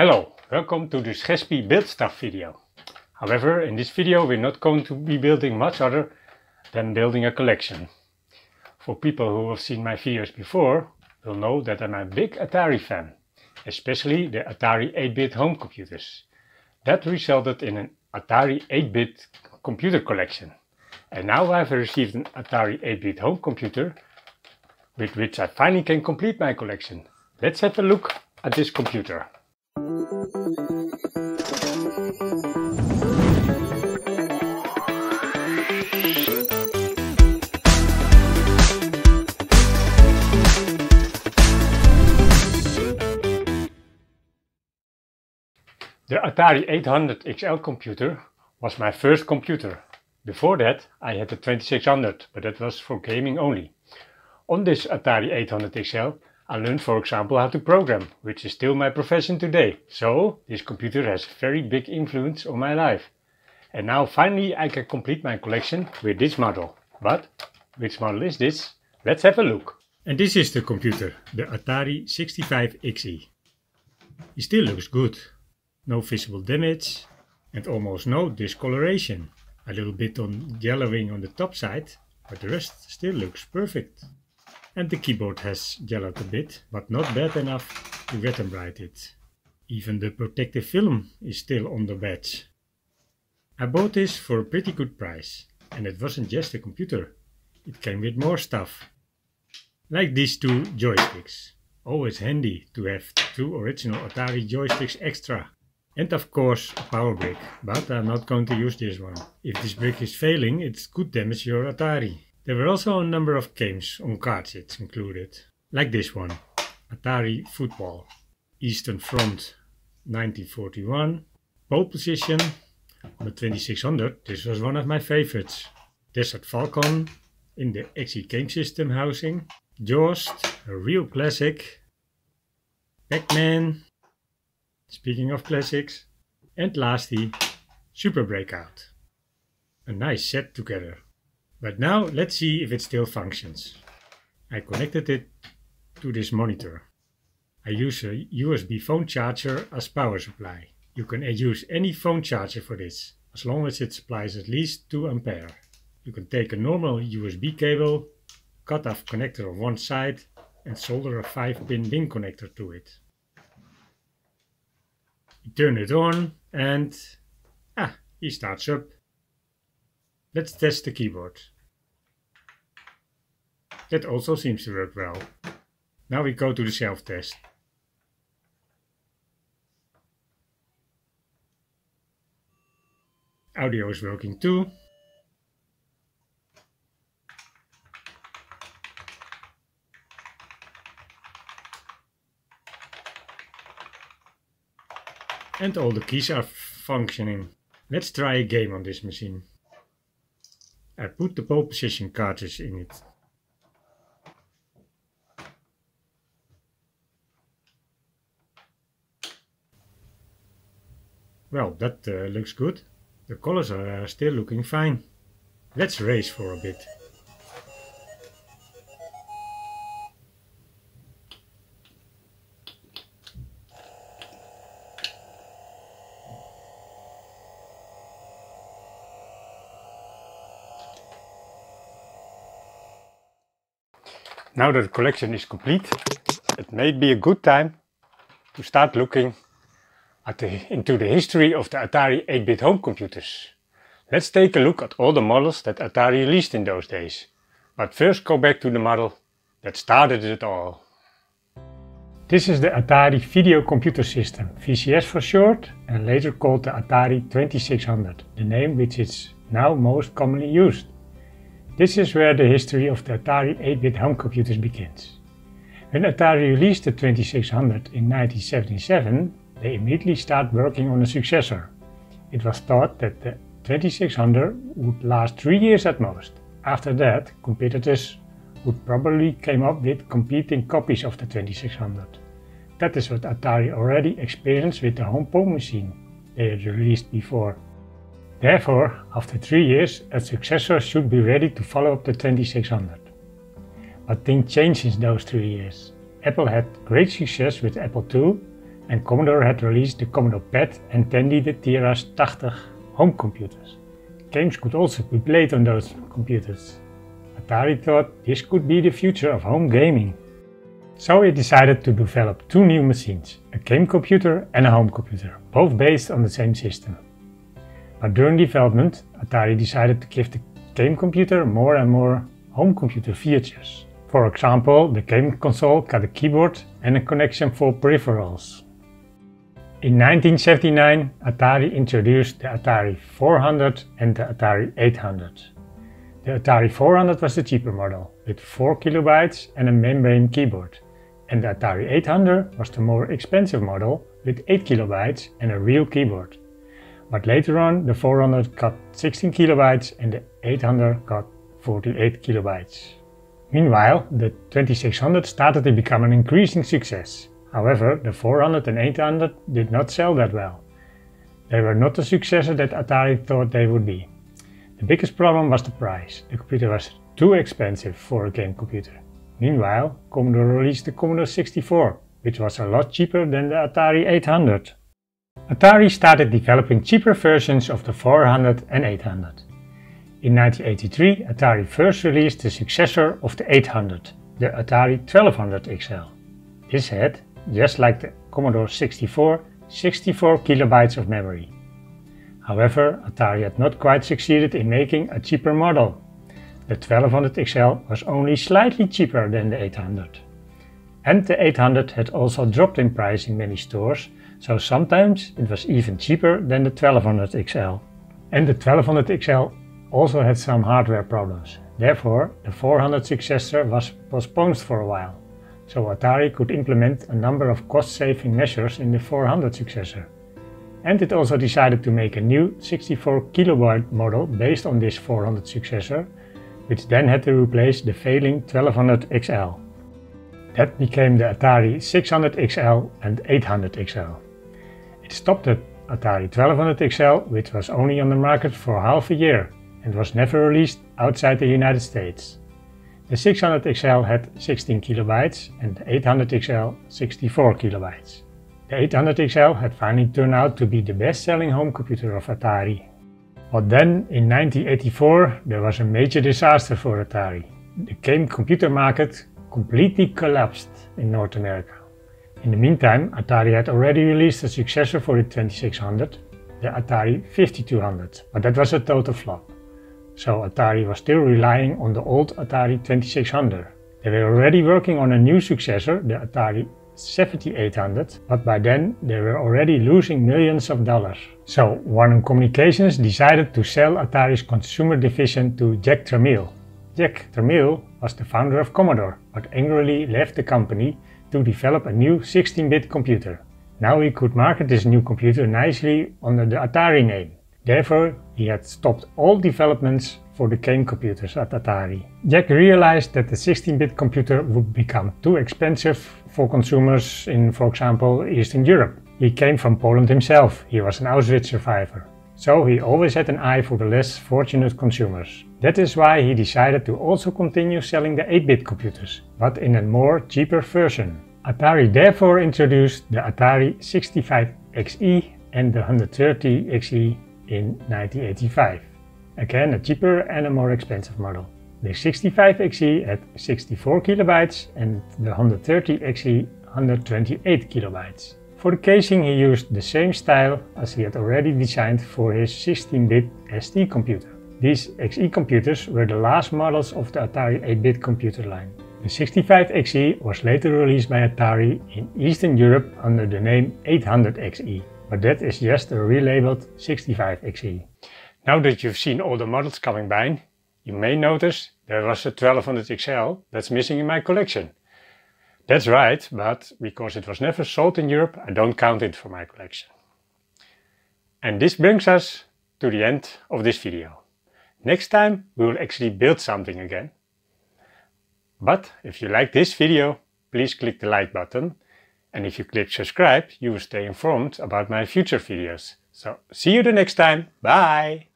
Hello, welcome to this GeSpy build stuff video. However, in this video we're not going to be building much other than building a collection. For people who have seen my videos before, will know that I'm a big Atari fan, especially the Atari 8-bit home computers. That resulted in an Atari 8-bit computer collection. And now I've received an Atari 8-bit home computer with which I finally can complete my collection. Let's have a look at this computer. The Atari 800 XL computer was my first computer. Before that I had the 2600, but that was for gaming only. On this Atari 800 XL I learned for example how to program, which is still my profession today. So this computer has a very big influence on my life. And now finally I can complete my collection with this model. But which model is this? Let's have a look. And this is the computer, the Atari 65XE. It still looks good. No visible damage and almost no discoloration. A little bit on yellowing on the top side, but the rest still looks perfect. And the keyboard has yellowed a bit, but not bad enough to retrobright it. Even the protective film is still on the badge. I bought this for a pretty good price, and it wasn't just a computer, it came with more stuff. Like these two joysticks. Always handy to have two original Atari joysticks extra. And of course a power brick, but I'm not going to use this one. If this brick is failing, it could damage your Atari. There were also a number of games on cartridge included, like this one, Atari Football, Eastern Front 1941, Pole Position on the 2600, this was one of my favorites, Desert Falcon in the XE Game System housing, Joust, a real classic, Pac-Man, speaking of classics, and lastly, Super Breakout. A nice set together. But now let's see if it still functions. I connected it to this monitor. I use a USB phone charger as power supply. You can use any phone charger for this, as long as it supplies at least 2 ampere. You can take a normal USB cable, cut off connector on one side and solder a 5 pin DIN connector to it. Turn it on and ah, he starts up. Let's test the keyboard. That also seems to work well. Now we go to the self-test. Audio is working too. And all the keys are functioning. Let's try a game on this machine. I put the pole position cartridge in it. Well, that uh, looks good. The colors are uh, still looking fine. Let's race for a bit. Now that the collection is complete, it may be a good time to start looking the, into the history of the Atari 8-bit home computers. Let's take a look at all the models that Atari released in those days. But first go back to the model that started it all. This is the Atari Video Computer System, VCS for short, and later called the Atari 2600, the name which is now most commonly used. This is where the history of the Atari 8-bit home computers begins. When Atari released the 2600 in 1977, they immediately started working on a successor. It was thought that the 2600 would last three years at most. After that, competitors would probably come up with competing copies of the 2600. That is what Atari already experienced with the home Pong machine they had released before. Therefore, after three years, a successor should be ready to follow up the 2600. But things changed in those three years. Apple had great success with Apple II and Commodore had released the Commodore PET and Tandy the TRS 80 home computers. Games could also be played on those computers. Atari thought this could be the future of home gaming. So it decided to develop two new machines, a game computer and a home computer, both based on the same system. But during development, Atari decided to give the game computer more and more home computer features. For example, the game console got a keyboard and a connection for peripherals. In 1979, Atari introduced the Atari 400 and the Atari 800. The Atari 400 was the cheaper model, with 4 kilobytes and a membrane keyboard, and the Atari 800 was the more expensive model with 8 kilobytes and a real keyboard. But later on the 400 got 16 kilobytes and the 800 got 48 kilobytes. Meanwhile, the 2600 started to become an increasing success. However, the 400 and 800 did not sell that well. They were not the successor that Atari thought they would be. The biggest problem was the price. The computer was too expensive for a game computer. Meanwhile, Commodore released the Commodore 64, which was a lot cheaper than the Atari 800. Atari started developing cheaper versions of the 400 and 800. In 1983, Atari first released the successor of the 800, the Atari 1200 XL. This had, just like the Commodore 64, 64 kilobytes of memory. However, Atari had not quite succeeded in making a cheaper model. The 1200 XL was only slightly cheaper than the 800. And the 800 had also dropped in price in many stores, so sometimes it was even cheaper than the 1200 XL. And the 1200 XL also had some hardware problems. Therefore, the 400 successor was postponed for a while, so Atari could implement a number of cost-saving measures in the 400 successor. And it also decided to make a new 64 kilobyte model based on this 400 successor which then had to replace the failing 1200 XL. That became the Atari 600 XL and 800 XL. It stopped the Atari 1200 XL, which was only on the market for half a year and was never released outside the United States. The 600 XL had 16 kilobytes and the 800 XL 64 kilobytes. The 800 XL had finally turned out to be the best-selling home computer of Atari but then in 1984 there was a major disaster for Atari. The game computer market completely collapsed in North America. In the meantime, Atari had already released a successor for the 2600, the Atari 5200, but that was a total flop. So Atari was still relying on the old Atari 2600. They were already working on a new successor, the Atari 7800, but by then they were already losing millions of dollars. So Warner Communications decided to sell Atari's consumer division to Jack Tramiel. Jack Tramiel was the founder of Commodore, but angrily left the company to develop a new 16-bit computer. Now he could market this new computer nicely under the Atari name. Therefore, he had stopped all developments for the game computers at Atari. Jack realized that the 16-bit computer would become too expensive for consumers in, for example, Eastern Europe. He came from Poland himself, he was an Auschwitz survivor. So he always had an eye for the less fortunate consumers. That is why he decided to also continue selling the 8-bit computers, but in a more cheaper version. Atari therefore introduced the Atari 65XE and the 130XE in 1985. Again a cheaper and a more expensive model. The 65XE had 64 kilobytes and the 130XE 128 kilobytes. For the casing he used the same style as he had already designed for his 16-bit ST computer. These XE computers were the last models of the Atari 8-bit computer line. The 65XE was later released by Atari in Eastern Europe under the name 800XE, but that is just a relabeled 65XE. Now that you've seen all the models coming by, you may notice there was a 1200 XL that's missing in my collection. That's right, but because it was never sold in Europe, I don't count it for my collection. And this brings us to the end of this video. Next time we will actually build something again. But if you like this video, please click the like button. And if you click subscribe, you will stay informed about my future videos. So see you the next time. Bye!